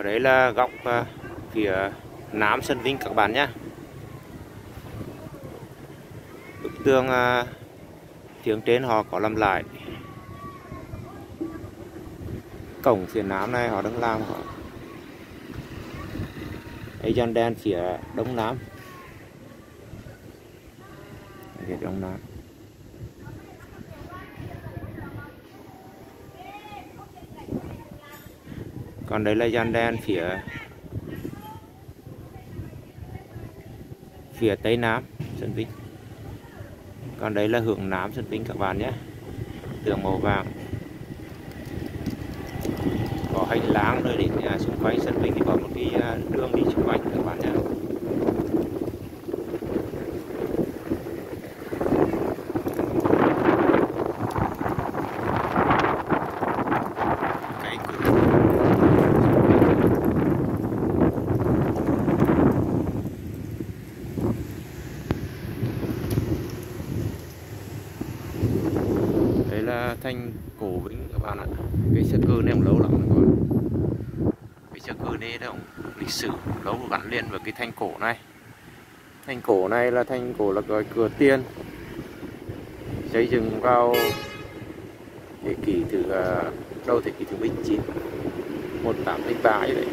ở đấy là góc phía à, à, nam sân vinh các bạn nhé bức tường à, phía trên họ có làm lại. Cổng phía nam này họ đang làm họ. Ấy dàn đen phía đông nam phía đông nam còn đấy là gian đen phía phía tây nam sân vinh còn đấy là hướng nam sân vinh các bạn nhé. Tường màu vàng. Có hành lang nơi đến à, xung quanh sân vinh thì có một cái à, đường đi xung quanh các bạn nhé cái cửa đấy là thanh cổ vĩnh các bạn ạ. Cái sơ cư này cũng lâu lắm rồi. Các bạn cái sơ cư này cũng lịch sử lâu gắn liền với cái thanh cổ này. Thanh cổ này là thanh cổ là gọi cửa tiên xây dựng vào thế kỷ thứ à, đầu thế kỷ thứ 19 1803 như đấy.